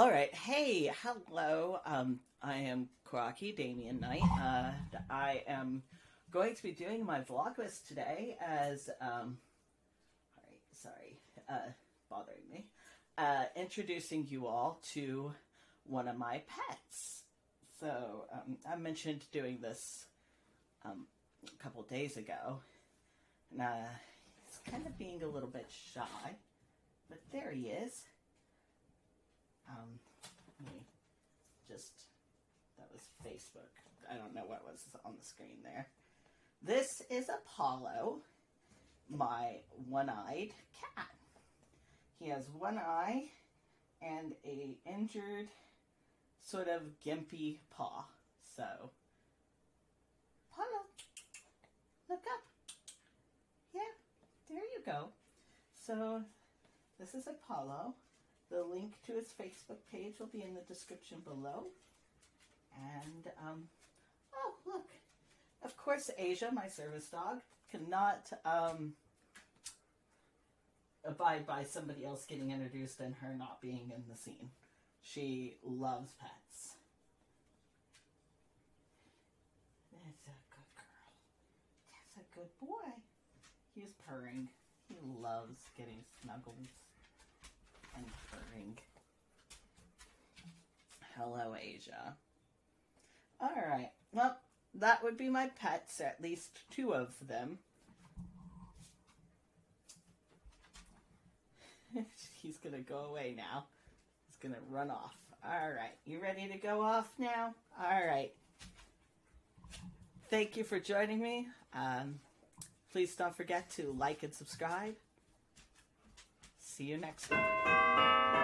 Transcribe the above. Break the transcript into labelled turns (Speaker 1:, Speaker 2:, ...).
Speaker 1: All right. Hey, hello. Um, I am Crocky Damien Knight. Uh, I am going to be doing my Vlogmas today as, um, all right, sorry, uh, bothering me, uh, introducing you all to one of my pets. So, um, I mentioned doing this, um, a couple days ago, and, uh, he's kind of being a little bit shy, but there he is. Um, just, that was Facebook. I don't know what was on the screen there. This is Apollo, my one-eyed cat. He has one eye and a injured, sort of gimpy paw. So, Apollo, look up. Yeah, there you go. So, this is Apollo. The link to his Facebook page will be in the description below. And, um, oh, look. Of course, Asia, my service dog, cannot um, abide by somebody else getting introduced and her not being in the scene. She loves pets. That's a good girl. That's a good boy. He's purring. He loves getting snuggles Hello, Asia. All right. Well, that would be my pets, at least two of them. He's going to go away now. He's going to run off. All right. You ready to go off now? All right. Thank you for joining me. Um, please don't forget to like and subscribe. See you next time.